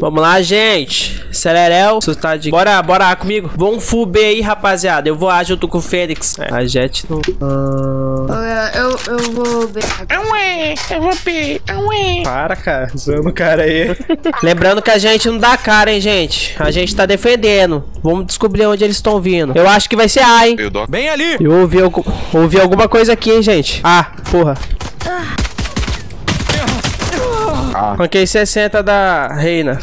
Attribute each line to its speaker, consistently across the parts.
Speaker 1: Vamos lá, gente. Celerel, assustadinho. Bora, bora A comigo. Vamos full B aí, rapaziada. Eu vou A junto com o Fênix. É, a Jet não... Ah,
Speaker 2: Eu, eu, eu vou ver.
Speaker 3: Ué, eu vou ver. Ué.
Speaker 1: Para, cara. Zoando o cara aí. Lembrando que a gente não dá cara, hein, gente. A gente tá defendendo. Vamos descobrir onde eles estão vindo. Eu acho que vai ser A, hein.
Speaker 4: Bem ali!
Speaker 1: Eu ouvi, ouvi alguma coisa aqui, hein, gente. Ah, porra.
Speaker 5: Ah.
Speaker 1: Ranquei 60 da Reina.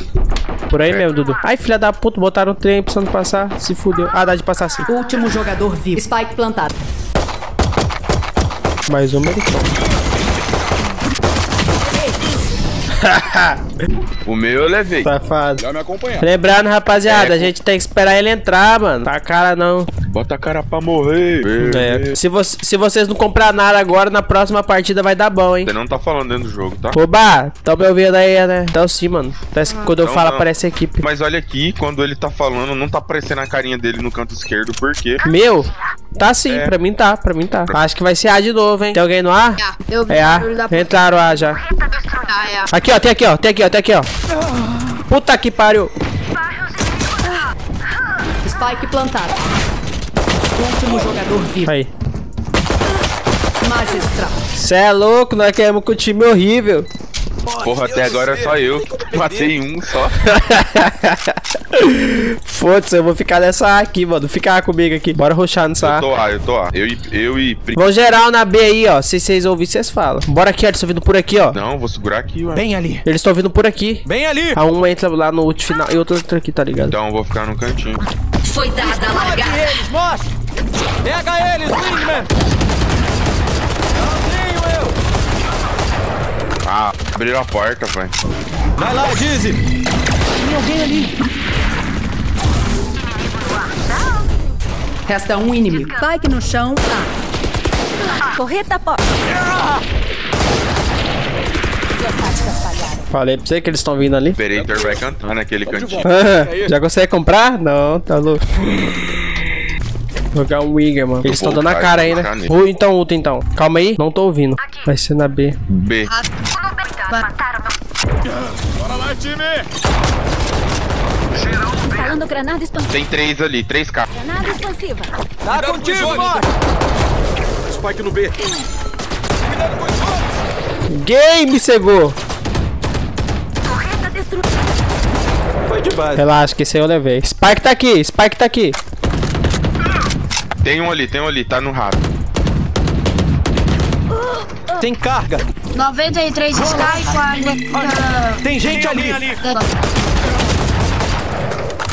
Speaker 1: Por aí mesmo, Dudu. Ai, filha da puta, botaram o trem precisando passar. Se fudeu. Ah, dá de passar sim.
Speaker 6: Último jogador vivo. Spike plantado.
Speaker 1: Mais uma ele
Speaker 5: O meu eu levei.
Speaker 1: Safado.
Speaker 4: Já me acompanhar.
Speaker 1: Lembrando, rapaziada,
Speaker 5: É,
Speaker 1: a gente tem que esperar ele entrar, mano. Tá cara não.
Speaker 5: Bota a cara pra morrer.
Speaker 1: É. Se, vo se vocês não comprar nada agora, na próxima partida vai dar bom, hein.
Speaker 5: Você não tá falando dentro do jogo, tá?
Speaker 1: Oba, tão me ouvindo aí, né? Então sim, mano. Parece que quando eu
Speaker 5: Então
Speaker 1: falo,
Speaker 5: não.
Speaker 1: aparece a equipe.
Speaker 5: Mas olha aqui, quando ele tá falando, não tá aparecendo a carinha dele no canto esquerdo, por quê?
Speaker 1: Meu, tá sim,
Speaker 5: É.
Speaker 1: pra mim tá, pra mim tá. Acho que vai ser A de novo, hein. Tem alguém no A?
Speaker 2: Ah, eu vi
Speaker 1: É A. Entraram A já.
Speaker 2: Ah, é.
Speaker 1: Aqui, ó, tem aqui, ó, tem aqui, ó, tem aqui, ó. Puta que pariu.
Speaker 6: Spike plantado. Último jogador vivo.
Speaker 1: Aí.
Speaker 6: Magistral.
Speaker 1: Cê é louco, nós queremos com o time horrível.
Speaker 5: Porra, até agora é só eu. Matei um só.
Speaker 1: Foda-se, eu vou ficar nessa A aqui, mano. Fica A comigo aqui. Bora rushar nessa
Speaker 5: Eu
Speaker 1: A.
Speaker 5: tô A, eu tô A. Eu e. Eu e...
Speaker 1: Vão geral na B aí, ó. Se vocês ouvirem, vocês falam. Bora aqui, eles estão vindo por aqui, ó.
Speaker 5: Não, vou segurar aqui, ué.
Speaker 4: Bem ali!
Speaker 1: Eles estão vindo por aqui.
Speaker 4: Bem ali!
Speaker 1: A uma entra lá no ult final e outra entra aqui, tá ligado?
Speaker 5: Então eu vou ficar no cantinho.
Speaker 6: Foi dada a largada.
Speaker 4: eles, mostra! Pega eles, Wingman! Sozinho eu!
Speaker 5: Ah, abriram a porta, velho.
Speaker 4: Vai lá, Dizzy! Tem alguém ali!
Speaker 6: Resta um inimigo.
Speaker 7: Spike no chão. A. Correta, pó.
Speaker 1: Falei pra você que eles estão vindo ali.
Speaker 5: O Operator vai cantar naquele cantinho.
Speaker 1: Já consegue comprar? Não, tá louco. Vou Jogar um Wigger, mano. Eles estão dando a cara aí, né? Ui, então, ulta então. Calma aí, não tô ouvindo. Vai ser na B.
Speaker 5: B.
Speaker 4: Bora lá, time!
Speaker 7: Instalando granada expansiva.
Speaker 5: Tem três ali, três K.
Speaker 7: Granada expansiva.
Speaker 4: Tá contigo, mano! Spike no B.
Speaker 1: Game cegou!
Speaker 7: Correta destruída.
Speaker 4: Foi de base.
Speaker 1: Relaxa, que esse aí eu levei. Spike tá aqui, Spike tá aqui.
Speaker 5: Tem um ali, tem um ali, tá no rato.
Speaker 4: Tem carga!
Speaker 2: 93 Sky 40.
Speaker 4: Tem gente ali!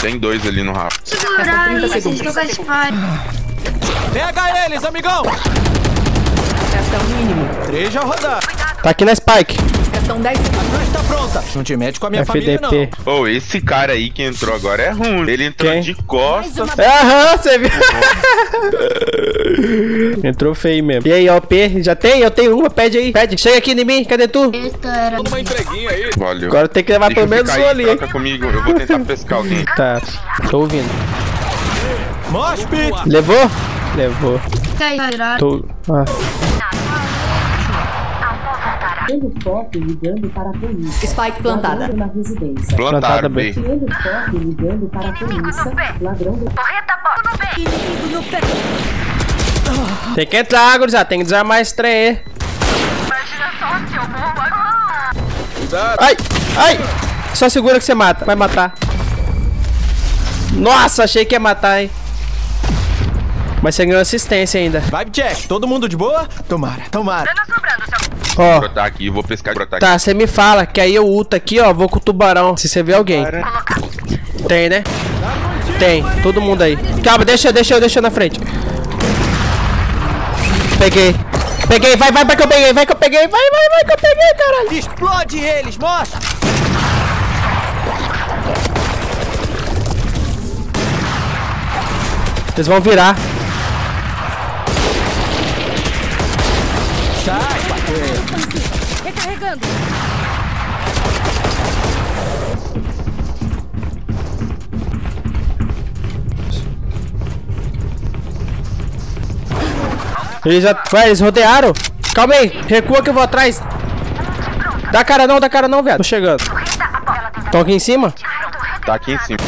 Speaker 5: Tem dois ali no rato.
Speaker 2: Segurar aí, vocês Spy.
Speaker 4: Pega eles, amigão!
Speaker 6: Resta um inimigo.
Speaker 4: Três já rodaram.
Speaker 1: Tá aqui na Spike.
Speaker 6: Restam 10 segundos.
Speaker 4: Não pronta. Não te mete com a minha família, não.
Speaker 1: FDP.
Speaker 5: Ô, esse cara aí que entrou agora é ruim. Ele entrou
Speaker 1: Quem?
Speaker 5: de costas.
Speaker 1: Aham, você viu? Entrou feio mesmo. E aí, OP? Já tem? Eu tenho uma. Pede aí. Pede. Chega aqui em mim. Cadê tu?
Speaker 2: Eita, era.
Speaker 4: Uma entreguinha aí.
Speaker 5: Valeu.
Speaker 1: Agora tem que levar
Speaker 5: Deixa
Speaker 1: pelo menos um ali. hein?
Speaker 5: troca comigo. Eu vou tentar pescar alguém.
Speaker 1: Tá. Tô ouvindo. Levou? Levou. Tô. Ah.
Speaker 8: Tendo foco ligando para a polícia.
Speaker 6: Spike plantada.
Speaker 8: Ladrão na residência.
Speaker 1: Plantada bem.
Speaker 5: B.
Speaker 8: Tendo foco ligando para a polícia. Ladrão do...
Speaker 7: Inimigo no pé.
Speaker 1: Tem que entrar, gurizada. Tem que desarmar esse trem aí. Ai, ai. Só segura que você mata. Vai matar. Nossa, achei que ia matar, hein. Mas você ganhou assistência ainda.
Speaker 4: Vibe check. Todo mundo de boa? Tomara, tomara.
Speaker 1: Ó.
Speaker 5: Brotar aqui, vou pescar brotar
Speaker 1: Tá, você me fala que aí eu ulto aqui, ó. Vou com o tubarão. Se você vê alguém. Tem, né? Tem. Todo mundo aí. Calma, deixa, deixa eu, deixa eu na frente. Peguei. Peguei, vai, vai, vai que eu peguei, vai que eu peguei, vai, vai, vai que eu peguei, caralho.
Speaker 4: Explode eles, mostra.
Speaker 1: Eles vão virar.
Speaker 7: Recarregando.
Speaker 1: Eles já. Vai, eles rodearam. Calma aí, recua que eu vou atrás. Dá cara não, dá cara não, viado. Tô chegando. Estão aqui em cima?
Speaker 5: Tá aqui em cima.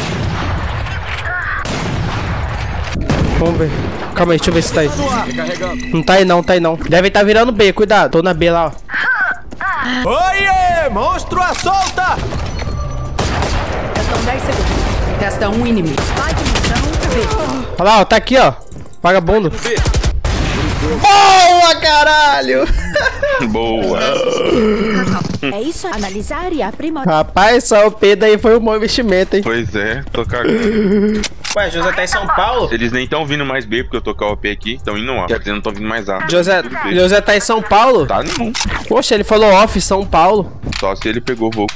Speaker 1: Vamos ver. Calma aí, deixa eu ver se tá aí.
Speaker 4: Recarregando.
Speaker 1: Não tá aí não, tá aí não. Deve estar virando B, cuidado. Tô na B lá, ó.
Speaker 4: Oiê! Monstro à solta!
Speaker 6: Restam 10 segundos. Resta um inimigo.
Speaker 7: B.
Speaker 1: Olha lá, ó, tá aqui, ó. Vagabundo. Boa, caralho!
Speaker 5: Boa.
Speaker 7: É isso, analisar e aprimorar.
Speaker 1: Rapaz, só o P daí foi um bom investimento, hein?
Speaker 5: Pois é, tô cagando.
Speaker 1: Ué, José tá em São Paulo?
Speaker 5: Eles nem tão vindo mais B porque eu tô com a OP aqui, estão indo A. Quer dizer, não tão vindo mais A.
Speaker 1: José. José tá em São Paulo?
Speaker 5: Tá não.
Speaker 1: Poxa, ele falou off, São Paulo.
Speaker 5: Só se ele pegou voo.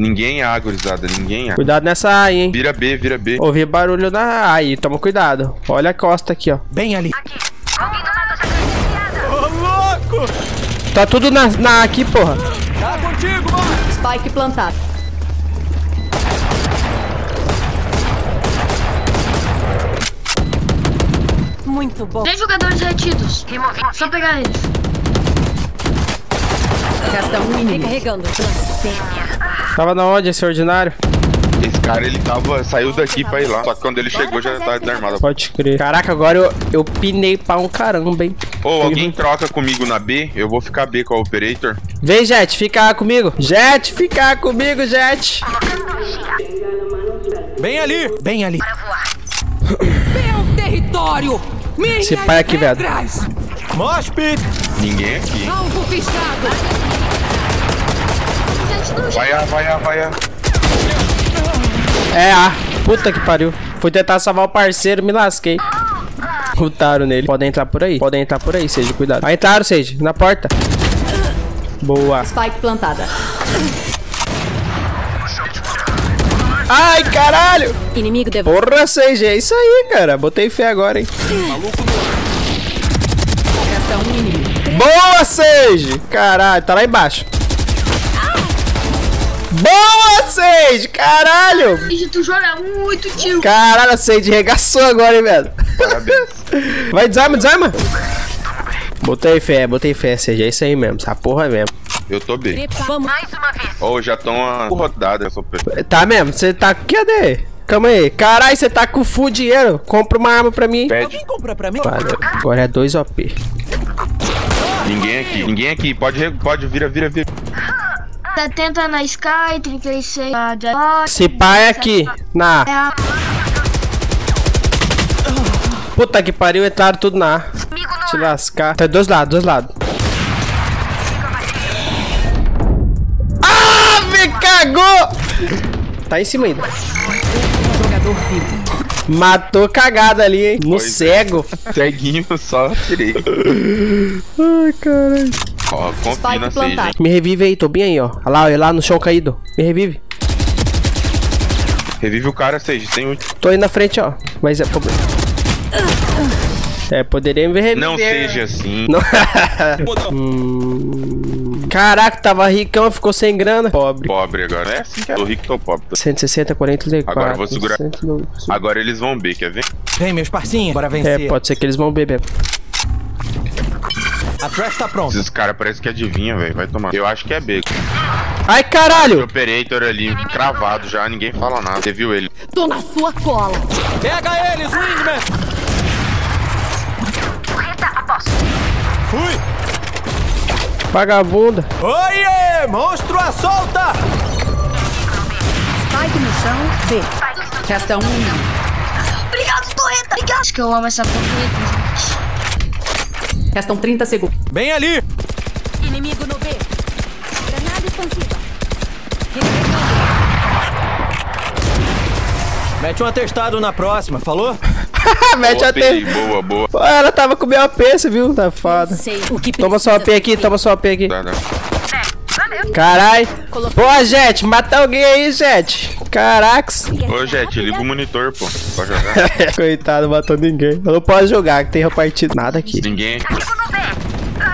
Speaker 5: Ninguém A, gurizada, ninguém A.
Speaker 1: Cuidado nessa A aí, hein?
Speaker 5: Vira B, vira B.
Speaker 1: Ouvi barulho na A aí, toma cuidado. Olha a costa aqui, ó.
Speaker 4: Bem ali. Ô, louco!
Speaker 1: Tá tudo na, na A aqui, porra.
Speaker 4: Contigo, mano!
Speaker 6: Spike plantado.
Speaker 7: Muito bom.
Speaker 2: Três jogadores retidos. Só pegar eles.
Speaker 6: Resta um inimigo.
Speaker 7: Recarregando.
Speaker 1: Tava na onde esse ordinário?
Speaker 5: Esse cara, ele tava, saiu daqui pra ir lá. Só que quando ele chegou, já tá desarmado.
Speaker 1: Pode crer. Caraca, agora eu, eu pinei pra um caramba, hein?
Speaker 5: Ou alguém troca comigo na B, eu vou ficar B com a Operator.
Speaker 1: Vem, Jet, fica comigo. Jet, fica comigo, Jet.
Speaker 4: Bem ali! Bem ali.
Speaker 6: Meu território! Minha
Speaker 1: Esse pai aqui, velho.
Speaker 5: Ninguém aqui.
Speaker 6: Alvo fechado.
Speaker 5: Vai A, vai A, vai A.
Speaker 1: É A. Puta que pariu. Fui tentar salvar o parceiro, me lasquei. Lutaram nele. Podem entrar por aí. Podem entrar por aí, Seja, cuidado. Ah, entraram, Seja, na porta. Boa.
Speaker 6: Spike plantada.
Speaker 1: Ai, caralho!
Speaker 7: Inimigo de
Speaker 1: Porra, Seja, é isso aí, cara. Botei fé agora, hein?
Speaker 6: Inimigo.
Speaker 1: Boa, Sage! Caralho, tá lá embaixo. Boa, Sage! Caralho!
Speaker 2: E tu joga muito tiro.
Speaker 1: Caralho, a Sage regaçou agora, hein, velho?
Speaker 5: Parabéns.
Speaker 1: Vai, desarma, desarma! Botei fé, botei fé, Sage. É isso aí mesmo. Essa porra mesmo.
Speaker 5: Eu tô B.
Speaker 7: Vamos.
Speaker 5: Ou já estão a rodada essa Operator.
Speaker 1: Tá mesmo? Você tá. Cadê? Calma aí. Caralho, você tá com full dinheiro. Compra uma arma pra mim.
Speaker 5: Pede.
Speaker 4: Alguém compra pra mim?
Speaker 1: Valeu. Agora é 2 OP.
Speaker 5: Ninguém aqui. Ninguém aqui. Pode, pode, vira, vira, vira.
Speaker 2: 70 na Sky, 36 na Jack.
Speaker 1: Se pá é aqui. Na A.
Speaker 2: É
Speaker 1: Puta que pariu, entraram tudo na A. Te lascar. Tá dois lados, dois lados. Ah, me cagou! Tá em cima ainda. Matou cagada ali, hein? No
Speaker 5: Pois é.
Speaker 1: cego.
Speaker 5: Ceguinho, só tirei.
Speaker 1: Ai, caralho.
Speaker 5: Ó, na. Sage. hein?
Speaker 1: Me revive aí, tô bem aí, ó. Olha lá, olha lá no chão caído. Me revive.
Speaker 5: Revive o cara, Sage. Tem um...
Speaker 1: Tô aí na frente, ó. Mas é problema. É, poderia me reviver.
Speaker 5: Não seja assim.
Speaker 1: Não. Hum, Caraca, tava ricão, ficou sem grana. Pobre.
Speaker 5: Pobre agora. É assim que é. Tô rico, tô pobre.
Speaker 1: 160, 40, 34.
Speaker 5: Agora eu vou segurar.
Speaker 1: 109.
Speaker 5: Agora eles vão B, quer ver?
Speaker 4: Vem, meus parcinhos. Bora
Speaker 1: É,
Speaker 4: vencer.
Speaker 1: pode ser que eles vão beber.
Speaker 4: A trash tá pronta.
Speaker 5: Esses caras parecem que adivinha, velho. Vai tomar. Eu acho que é B.
Speaker 1: Ai,
Speaker 5: O
Speaker 1: caralho!
Speaker 5: Operator ali, cravado já, ninguém fala nada. Você viu ele?
Speaker 6: Tô na sua cola.
Speaker 4: Pega eles, Wingman! Fui!
Speaker 1: Vagabunda.
Speaker 4: Oiê! Monstro à solta!
Speaker 7: Spike no chão, B.
Speaker 6: Resta um inimigo.
Speaker 2: Obrigado, Torreta. Obrigado. Acho que eu amo essa porreta.
Speaker 6: Restam 30 segundos.
Speaker 4: Bem ali!
Speaker 7: Inimigo no B. Granada expansiva.
Speaker 4: Mete um atestado na próxima, falou?
Speaker 1: Mete
Speaker 5: Boa,
Speaker 1: até.
Speaker 5: Pei, Boa, boa.
Speaker 1: Pô, ela tava com meu AP, você viu? Tá foda.
Speaker 7: Sei o que
Speaker 1: Toma sua AP aqui, toma sua AP aqui.
Speaker 5: Dá.
Speaker 1: Carai. Pô, Jet, mata alguém aí, Jet. Caracas.
Speaker 5: Ô, Jet, liga o monitor, pô. Pra jogar.
Speaker 1: Coitado, matou ninguém. Eu não posso jogar, que tem repartido nada aqui.
Speaker 5: Ninguém.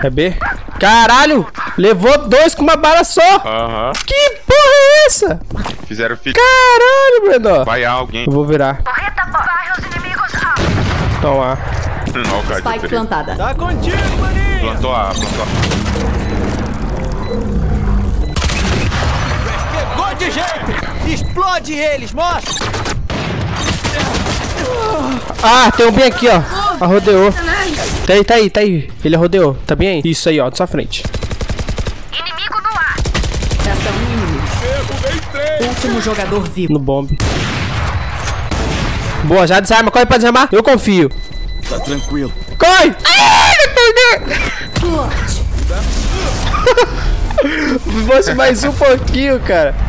Speaker 1: É B? Caralho! Levou dois com uma bala só!
Speaker 5: Aham.
Speaker 1: Que porra é essa?
Speaker 5: Fizeram fit.
Speaker 1: Caralho, Breno!
Speaker 5: Vai alguém.
Speaker 1: Eu vou virar. Toma.
Speaker 5: Hum, ó o cara de
Speaker 6: Spike plantada.
Speaker 4: Tá contigo, maninho!
Speaker 5: Plantou A, plantou A.
Speaker 4: Pegou de jeito! Explode eles, mostra!
Speaker 1: Ah, tem um bem aqui, ó. Ah, rodeou. Tá aí, tá aí, tá aí. Ele rodeou. Tá bem aí? Isso aí, ó, na sua frente.
Speaker 6: Resta um inimigo. Último jogador vivo.
Speaker 1: No bombe. Boa, já desarma. Corre pra desarmar. Eu confio.
Speaker 4: Tá tranquilo.
Speaker 1: Corre! Ai, não Fosse mais um pouquinho, cara.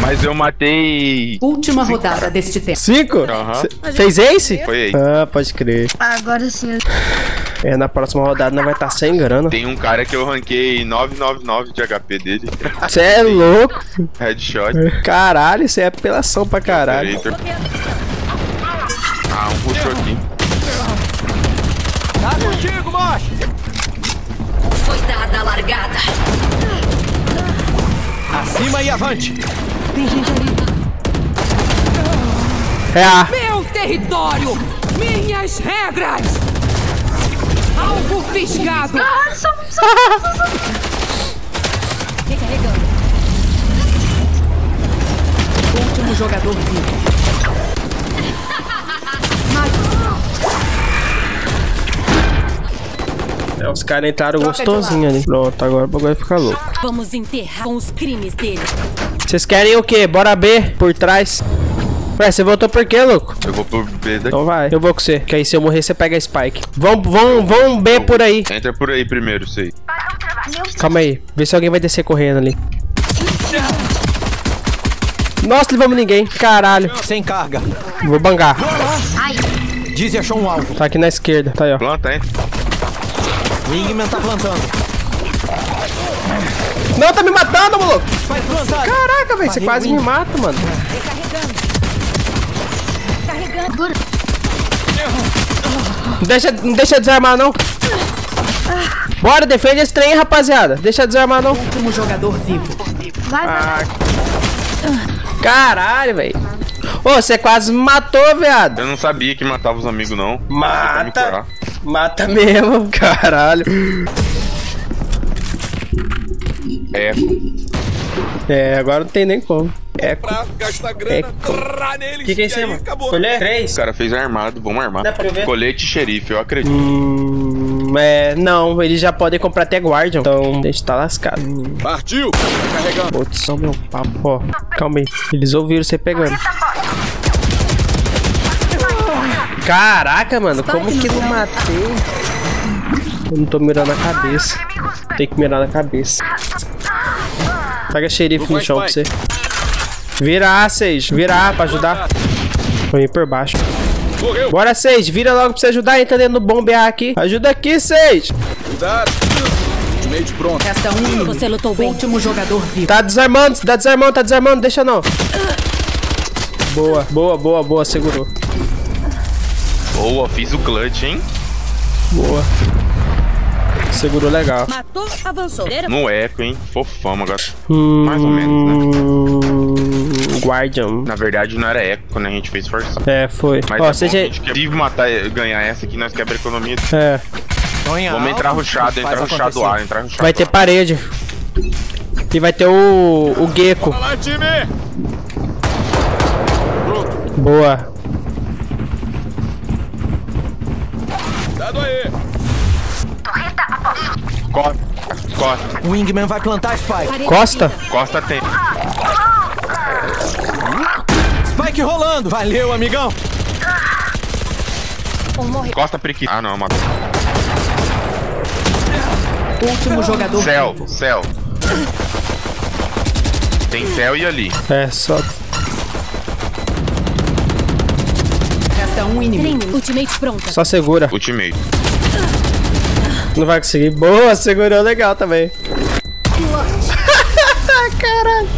Speaker 5: Mas eu matei.
Speaker 6: Última rodada deste tempo.
Speaker 1: Cinco?
Speaker 5: Aham.
Speaker 1: Cê- Fez ace?
Speaker 5: Foi aí.
Speaker 1: Ah, pode crer.
Speaker 2: Agora sim.
Speaker 1: É, na próxima rodada não vai estar sem grana.
Speaker 5: Tem um cara que eu ranquei 999 de HP dele.
Speaker 1: Você é louco?
Speaker 5: Headshot.
Speaker 1: Caralho, isso é apelação pra caralho.
Speaker 5: Operator. Ah, um puxou aqui.
Speaker 4: Tá contigo, mostra!
Speaker 7: Foi dada a largada.
Speaker 4: Acima e avante!
Speaker 1: É A.
Speaker 6: Meu território! Minhas regras! Alvo fisgado!
Speaker 7: Recarregando.
Speaker 6: Último jogador vivo.
Speaker 1: Os caras entraram
Speaker 6: Troca
Speaker 1: gostosinho ali. Pronto, agora o bagulho vai ficar louco.
Speaker 7: Vamos enterrar com os crimes dele.
Speaker 1: Vocês querem o quê? Bora B, por trás. Ué, você voltou por quê, louco?
Speaker 5: Eu vou pro B daqui.
Speaker 1: Então vai. Eu vou com você. Que aí se eu morrer, você pega a Spike. Vão, vão, vão B por aí.
Speaker 5: Entra por aí primeiro, sei.
Speaker 1: Calma aí. Vê se alguém vai descer correndo ali. Nossa, levamos ninguém. Caralho.
Speaker 4: Sem carga.
Speaker 1: Vou bangar.
Speaker 4: Dizzy achou um alvo.
Speaker 1: Tá aqui na esquerda. Tá aí, ó.
Speaker 5: Planta, hein?
Speaker 4: Wingman tá plantando.
Speaker 1: Não, tá me matando, maluco. Caraca, velho. Você quase
Speaker 4: wing.
Speaker 1: me mata, mano.
Speaker 7: Carregando.
Speaker 1: Não deixa, não deixa desarmar, não. Bora, defende esse trem, rapaziada. Deixa desarmar, não.
Speaker 6: Último jogador vivo.
Speaker 2: Vai, vai.
Speaker 1: Caralho, velho. Ô, você quase me matou, viado.
Speaker 5: Eu não sabia que matava os amigos, não.
Speaker 1: Mata. Mata mesmo. Caralho.
Speaker 5: Eco.
Speaker 1: É, agora não tem nem como. É.
Speaker 4: Pra gastar
Speaker 1: É.
Speaker 4: grana, trrr neles.
Speaker 1: O que, que é isso mano?
Speaker 4: Acabou.
Speaker 1: Colher?
Speaker 5: O
Speaker 1: Três?
Speaker 5: cara fez armado, vamos armar.
Speaker 1: Dá pra ver?
Speaker 5: Colete xerife, eu acredito.
Speaker 1: Hum, é, não, eles já podem comprar até Guardian. Então, a gente tá lascado.
Speaker 4: Partiu! Carregando.
Speaker 1: Putz, só meu papo, ó. Calma aí. Eles ouviram você pegando. Caraca, mano, como que não matei? Eu não tô mirando a cabeça. Tem que mirar na cabeça. Pega xerife no chão pra você. Vira A, Sage. Vira A pra ajudar. Ir por baixo. Bora, Sage. Vira logo pra você ajudar. Entra dentro do bombear aqui. Ajuda aqui, Sage.
Speaker 4: Cuidado! Ultimate pronto.
Speaker 6: Resta um.
Speaker 7: Você lutou bem.
Speaker 6: Último jogador vivo.
Speaker 1: Tá desarmando, tá desarmando, tá desarmando. Deixa não. Boa, boa, boa, boa. Segurou.
Speaker 5: Boa, fiz o clutch, hein?
Speaker 1: Boa. Segurou legal.
Speaker 7: Matou, avançou.
Speaker 5: No eco, hein? Fofão agora. Mais ou menos, né?
Speaker 1: Hum, Guardian.
Speaker 5: Na verdade, não era eco quando a gente fez forçar.
Speaker 1: É, foi.
Speaker 5: Mas
Speaker 1: Ó,
Speaker 5: é bom
Speaker 1: seja.
Speaker 5: a gente quer- se matar, ganhar essa aqui, nós quebra a economia.
Speaker 1: É,
Speaker 4: Sonha
Speaker 5: Vamos entrar rushado, entrar rushado. A, entrar rushado
Speaker 1: vai ter parede. E vai ter o. o Gecko.
Speaker 4: Lá.
Speaker 1: Boa.
Speaker 5: Costa, costa,
Speaker 4: O Wingman vai plantar Spike.
Speaker 1: Costa?
Speaker 5: costa tem.
Speaker 4: Spike rolando. Valeu, amigão.
Speaker 7: Um.
Speaker 5: Costa periquita. Ah, não, matou.
Speaker 6: Último jogador
Speaker 5: Céu,
Speaker 6: vivo.
Speaker 5: céu. Tem céu e ali.
Speaker 1: É, só.
Speaker 6: Resta um inimigo.
Speaker 7: Ultimate pronta.
Speaker 1: Só segura.
Speaker 5: Ultimate.
Speaker 1: Não vai conseguir. Boa, segurou legal também. Caralho.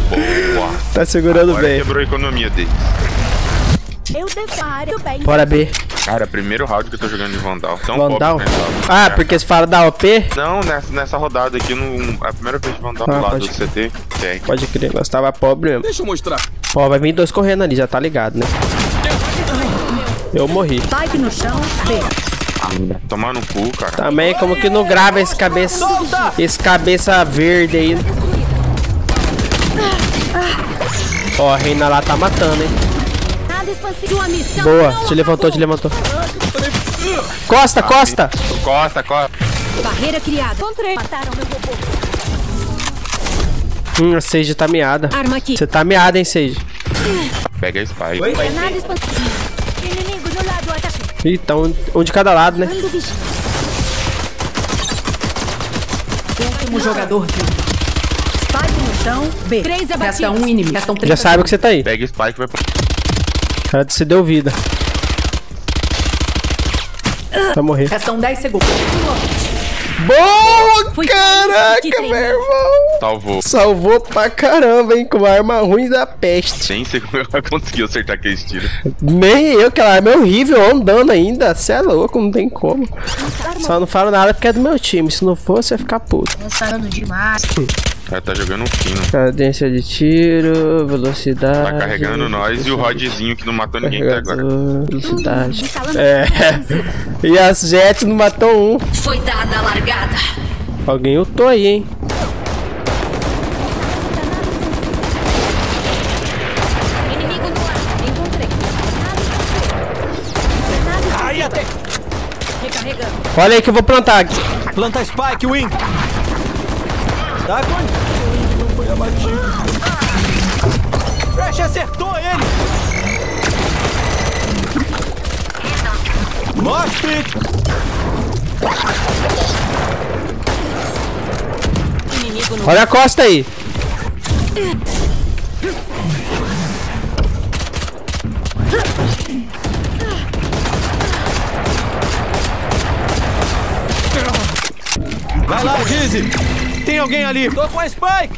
Speaker 5: Boa.
Speaker 1: Tá segurando
Speaker 5: Agora
Speaker 1: bem.
Speaker 5: quebrou a economia dele.
Speaker 7: Eu declaro bem.
Speaker 1: Bora B.
Speaker 5: Cara, primeiro round que eu tô jogando de Vandal. Tão
Speaker 1: Vandal?
Speaker 5: pobre nessa.
Speaker 1: Ah, porque você fala da OP?
Speaker 5: Não, nessa, nessa rodada aqui, no, a primeira vez de Vandal
Speaker 1: Ah,
Speaker 5: do lado
Speaker 1: pode
Speaker 5: do CT. Tem.
Speaker 1: Pode crer, nós tava pobre mesmo.
Speaker 4: Deixa eu mostrar.
Speaker 1: Ó, vai vir dois correndo ali, já tá ligado, né? Eu morri.
Speaker 6: Spike no chão. B.
Speaker 5: Tomar no cu, cara.
Speaker 1: Também como que não grava esse cabeça. Esse cabeça verde aí. Ó, a reina lá tá matando, hein? Boa, te levantou, te levantou. Costa, costa!
Speaker 5: Costa, costa.
Speaker 7: Barreira criada. Encontrei. Mataram meu robô.
Speaker 1: Hum, a Sage tá meada.
Speaker 7: Arma aqui.
Speaker 1: Você tá meada, hein, Sage?
Speaker 5: Pega a spy.
Speaker 7: Nada expansivo. Inimigo no lado.
Speaker 1: Ih, tá um, um de cada lado, né?
Speaker 6: Último jogador vivo. Spike no chão. B.
Speaker 7: Três
Speaker 6: Resta
Speaker 7: abatidos.
Speaker 6: um inimigo. Restam três.
Speaker 1: Já sabe que você tá aí.
Speaker 5: Pega a spy que vai pra...
Speaker 1: O cara se deu vida. Vai morrer.
Speaker 6: Restam 10 segundos.
Speaker 1: Boa!
Speaker 7: Foi
Speaker 1: Caraca, meu irmão!
Speaker 5: Salvou.
Speaker 1: Salvou pra caramba, hein? Com uma arma ruim da peste.
Speaker 5: Nem sei como ela conseguiu acertar aqueles tiros.
Speaker 1: Nem eu, aquela arma é horrível, andando ainda. Cê é louco, não tem como. Só não falo nada porque é do meu time. Se não for, você vai ficar puto.
Speaker 2: Lançando demais.
Speaker 5: O cara tá jogando fino.
Speaker 1: Cadência de tiro, velocidade.
Speaker 5: Tá carregando nós e o Rodzinho que não matou ninguém até agora.
Speaker 1: Velocidade. É. E as Jet não matou um.
Speaker 7: Foi dada a largada.
Speaker 1: Alguém ultou aí, hein?
Speaker 7: Inimigo no ar. Encontrei. Nada
Speaker 4: Aí até.
Speaker 7: Recarregando.
Speaker 1: Olha aí que eu vou plantar aqui.
Speaker 4: Planta Spike, Wing. Tá com. Não foi abatido. Crash acertou ele. Mostre.
Speaker 1: Olha a costa aí.
Speaker 4: Vai lá, Dizzy. Tem alguém ali. Tô com a Spike.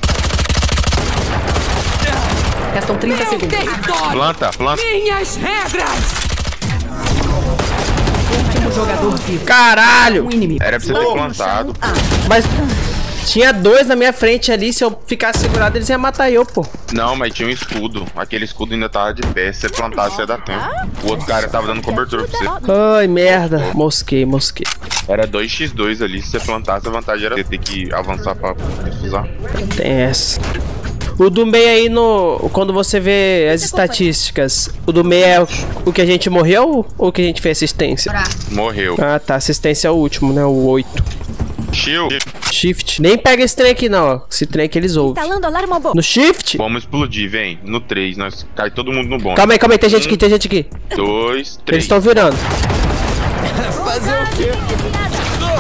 Speaker 6: Restam 30 segundos.
Speaker 7: território.
Speaker 5: Planta, planta.
Speaker 7: Minhas regras.
Speaker 6: Último jogador vivo.
Speaker 1: Caralho!
Speaker 6: Um inimigo.
Speaker 5: Era pra você ter plantado.
Speaker 1: Mas tinha dois na minha frente ali. Se eu ficasse segurado, eles iam matar eu, pô.
Speaker 5: Não, mas tinha um escudo. Aquele escudo ainda tava de pé. Se você plantasse, ia dar tempo. O outro cara tava dando cobertura pra você.
Speaker 1: Ai, merda. Mosquei, mosquei.
Speaker 5: Era 2x2 ali. Se você plantasse, a vantagem era você ter que avançar pra defusar.
Speaker 1: Tem essa. O do meio aí no. Quando você vê as estatísticas, o do meio é o- o que a gente morreu ou o que a gente fez assistência?
Speaker 5: Morreu.
Speaker 1: Ah tá, assistência é o último, né? O 8.
Speaker 5: Shield.
Speaker 1: Shift. Nem pega esse trem aqui não, ó. Esse trem que eles ouvem.
Speaker 7: Instalando.
Speaker 1: No shift?
Speaker 5: Vamos explodir, vem. No 3, nós cai todo mundo no bom.
Speaker 1: Calma aí, calma aí, tem gente aqui, tem gente aqui.
Speaker 5: 2,
Speaker 1: Eles
Speaker 5: 3.
Speaker 1: estão virando.
Speaker 4: Fazer o quê?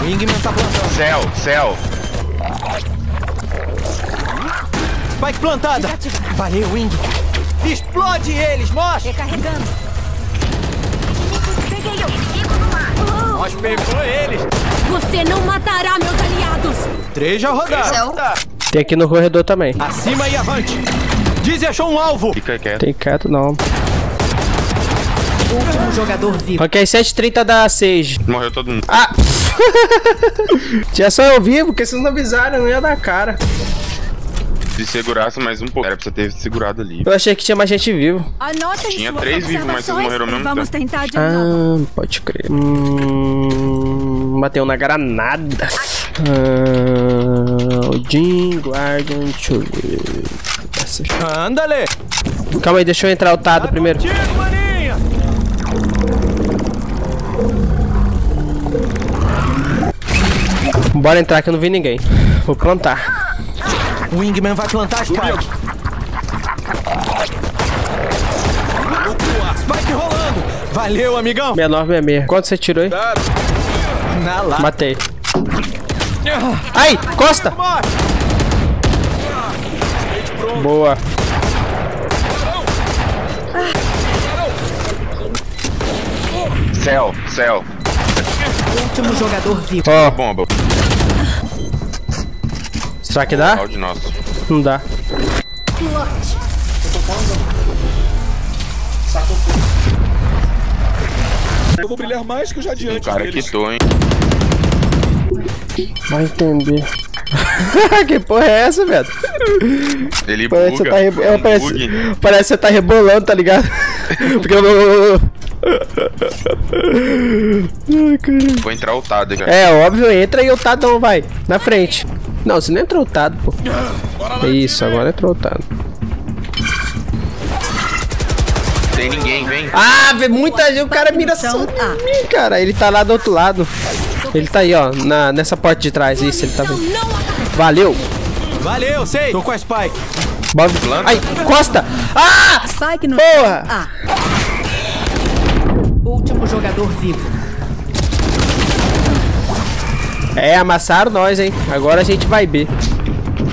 Speaker 4: Wingman tá plantando.
Speaker 5: Céu, céu.
Speaker 4: Spike plantada. Valeu, Wing. Explode eles, mostra.
Speaker 7: Recarregando. Peguei eu.
Speaker 4: Nós pegou eles.
Speaker 7: Você não matará meus aliados.
Speaker 4: Três já rodaram.
Speaker 2: Céu.
Speaker 1: Tem aqui no corredor também.
Speaker 4: Acima e avante. Dizzy achou um alvo.
Speaker 5: Fica quieto.
Speaker 1: Tem quieto não.
Speaker 6: Último jogador vivo.
Speaker 1: Ok, 7h30 da Sage.
Speaker 5: Morreu todo mundo.
Speaker 1: Ah! Tinha só eu vivo, porque vocês não avisaram, não ia dar cara.
Speaker 5: Se segurasse mais um pouco. Era pra você ter segurado ali.
Speaker 1: Eu achei que tinha mais gente vivo.
Speaker 7: Anotem
Speaker 5: Tinha três vivos, mas vocês morreram ao mesmo
Speaker 7: Vamos
Speaker 5: tempo.
Speaker 7: tentar de novo.
Speaker 1: Ah, pode crer. Hum, matei um na granada. Ah, Odin, Guardian, deixa eu ver. Essa...
Speaker 4: Andale.
Speaker 1: Calma aí, deixa eu entrar o Tado primeiro.
Speaker 4: Contigo, maninha.
Speaker 1: Bora entrar que eu não vi ninguém. Vou plantar.
Speaker 4: Wingman vai plantar a Spike. Spike rolando. Valeu, amigão.
Speaker 1: 6966. Quanto você tirou aí?
Speaker 4: Na lá.
Speaker 1: Matei. Ai, Costa! Boa.
Speaker 5: Céu, céu.
Speaker 6: Último jogador vivo.
Speaker 1: Ó,
Speaker 5: Bomba.
Speaker 1: Será que dá?
Speaker 5: Áudio nosso.
Speaker 1: Não dá.
Speaker 4: Eu vou brilhar mais que o já
Speaker 5: Um
Speaker 4: diante
Speaker 5: cara
Speaker 4: deles.
Speaker 5: quitou, hein?
Speaker 1: Vai entender. que porra é essa, velho?
Speaker 5: Ele
Speaker 1: Parece que você
Speaker 5: buga.
Speaker 1: tá, re...
Speaker 5: é
Speaker 1: parece...
Speaker 5: bug.
Speaker 1: parece que você tá rebolando, tá ligado? Porque eu... Ai, caralho.
Speaker 5: Vou entrar ultado, cara.
Speaker 1: É, óbvio, entra e o Tadão vai. Na frente. Não, você não entrou o Tado, pô. É isso, agora entrou o Tado.
Speaker 5: Tem ninguém, vem.
Speaker 1: Ah, vê muita gente. O cara mira só em mim, cara. Ele tá lá do outro lado. Ele tá aí, ó. Na, nessa porta de trás. Isso, ele tá vendo. Valeu.
Speaker 4: Valeu, sei. Tô com a Spike.
Speaker 1: Bob. Ai, Costa. Ah!
Speaker 6: Spike no
Speaker 1: Porra.
Speaker 6: chão. A. Último jogador vivo.
Speaker 1: É, amassaram nós, hein? Agora a gente vai B.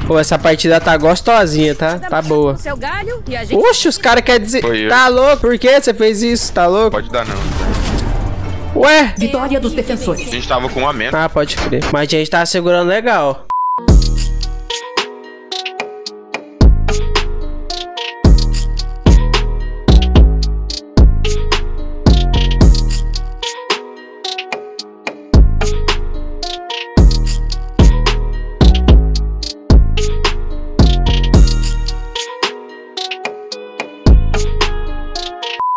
Speaker 1: Pô, essa partida tá gostosinha, tá? Tá boa.
Speaker 7: Gente...
Speaker 1: Oxe, os caras querem dizer.
Speaker 5: Foi eu.
Speaker 1: Tá louco? Por que você fez isso? Tá louco?
Speaker 5: Pode dar não.
Speaker 1: Ué?
Speaker 6: Vitória dos defensores.
Speaker 5: A gente tava com um a menos.
Speaker 1: Ah, pode crer. Mas a gente tá segurando legal.